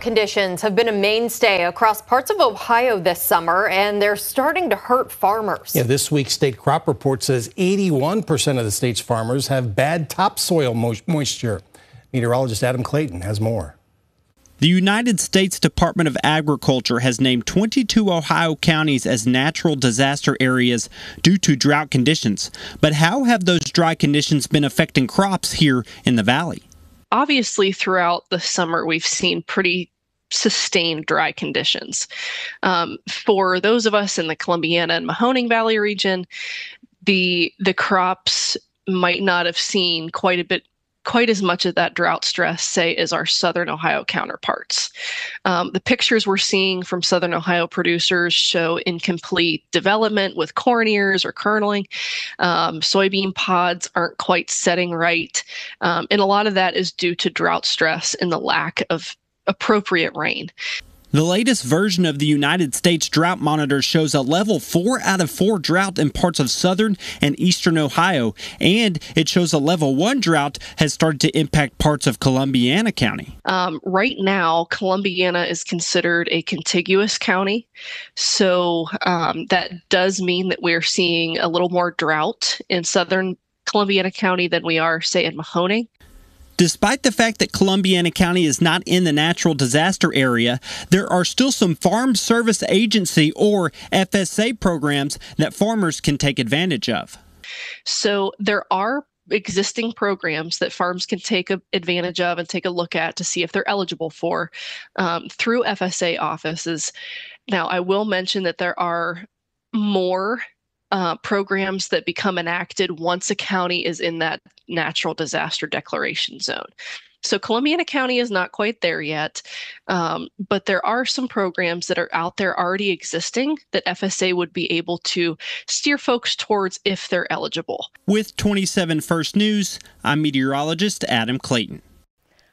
Conditions have been a mainstay across parts of Ohio this summer, and they're starting to hurt farmers. Yeah, this week's state crop report says 81% of the state's farmers have bad topsoil mo moisture. Meteorologist Adam Clayton has more. The United States Department of Agriculture has named 22 Ohio counties as natural disaster areas due to drought conditions. But how have those dry conditions been affecting crops here in the valley? Obviously throughout the summer we've seen pretty sustained dry conditions. Um, for those of us in the Columbiana and Mahoning Valley region, the the crops might not have seen quite a bit quite as much of that drought stress, say, as our southern Ohio counterparts. Um, the pictures we're seeing from southern Ohio producers show incomplete development with corn ears or kerneling. Um, soybean pods aren't quite setting right. Um, and a lot of that is due to drought stress and the lack of appropriate rain. The latest version of the United States Drought Monitor shows a level 4 out of 4 drought in parts of southern and eastern Ohio, and it shows a level 1 drought has started to impact parts of Columbiana County. Um, right now, Columbiana is considered a contiguous county, so um, that does mean that we're seeing a little more drought in southern Columbiana County than we are, say, in Mahoning. Despite the fact that Columbiana County is not in the natural disaster area, there are still some Farm Service Agency or FSA programs that farmers can take advantage of. So there are existing programs that farms can take advantage of and take a look at to see if they're eligible for um, through FSA offices. Now, I will mention that there are more uh, programs that become enacted once a county is in that natural disaster declaration zone. So Columbiana County is not quite there yet, um, but there are some programs that are out there already existing that FSA would be able to steer folks towards if they're eligible. With 27 First News, I'm meteorologist Adam Clayton.